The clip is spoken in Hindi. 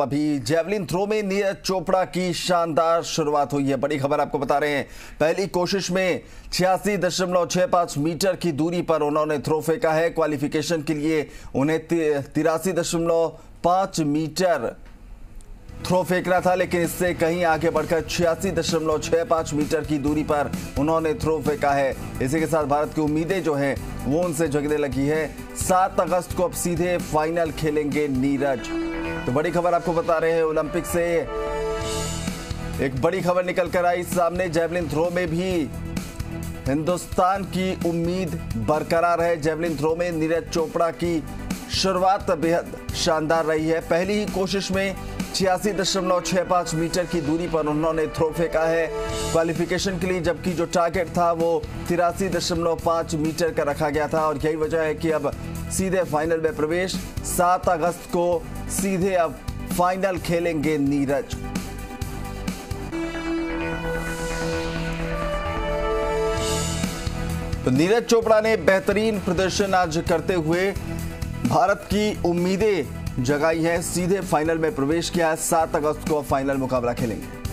अभी जेवलिन थ्रो में नीरज चोपड़ा की शानदार शुरुआत हुई है। बड़ी खबर आपको बता रहे हैं। पहली कोशिश में छियासी दशमलव मीटर की दूरी पर उन्होंने थ्रो फेंका है। क्वालिफिकेशन के लिए उन्हें तिरासी मीटर थ्रो फेंकना था, लेकिन इससे कहीं आगे बढ़कर छियासी दशमलव छह पाँच मीटर की दूरी पर उन्होंने थ्रो फेंका है। इसी के साथ भारत की उम्मीदें जो हैं, वो उनसे जगने लगी है। सात अगस्त को अब सीधे फाइनल खेलेंगे नीरज। तो बड़ी खबर आपको बता रहे हैं ओलंपिक से। एक बड़ी खबर निकल कर आई सामने, जेवलिन थ्रो में भी हिंदुस्तान की उम्मीद बरकरार है। जेवलिन थ्रो में नीरज चोपड़ा की शुरुआत बेहद शानदार रही है। पहली ही कोशिश में छियासी दशमलव छह पाँच मीटर की दूरी पर उन्होंने थ्रो फेंका है। क्वालिफिकेशन के लिए जबकि जो टारगेट था, वो तिरासी दशमलव पाँच मीटर का रखा गया था और यही वजह है कि अब सीधे फाइनल में प्रवेश। सात अगस्त को सीधे अब फाइनल खेलेंगे नीरज। तो नीरज चोपड़ा ने बेहतरीन प्रदर्शन आज करते हुए भारत की उम्मीदें जगाई है, सीधे फाइनल में प्रवेश किया है, सात अगस्त को फाइनल मुकाबला खेलेंगे।